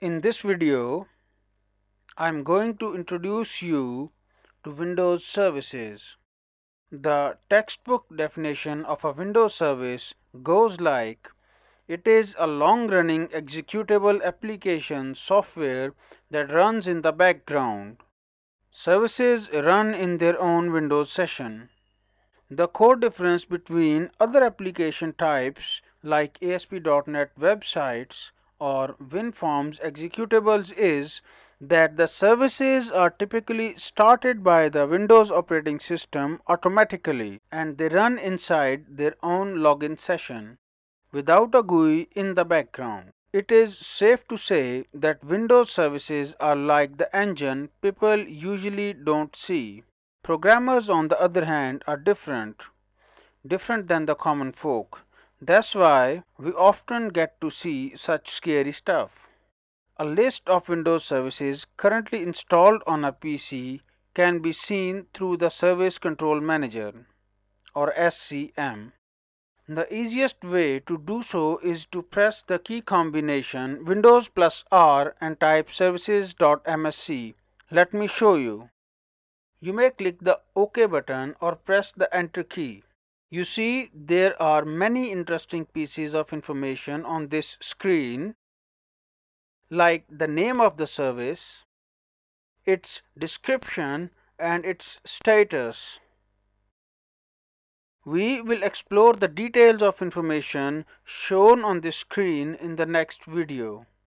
In this video, I am going to introduce you to Windows services. The textbook definition of a Windows service goes like it is a long-running executable application software that runs in the background. Services run in their own Windows session. The core difference between other application types like ASP.NET websites or WinForms executables is that the services are typically started by the Windows operating system automatically and they run inside their own login session without a GUI in the background. It is safe to say that Windows services are like the engine people usually don't see. Programmers on the other hand are different, different than the common folk. That's why we often get to see such scary stuff. A list of Windows services currently installed on a PC can be seen through the Service Control Manager or SCM. The easiest way to do so is to press the key combination Windows plus R and type services.msc. Let me show you. You may click the OK button or press the Enter key. You see there are many interesting pieces of information on this screen like the name of the service, its description and its status. We will explore the details of information shown on this screen in the next video.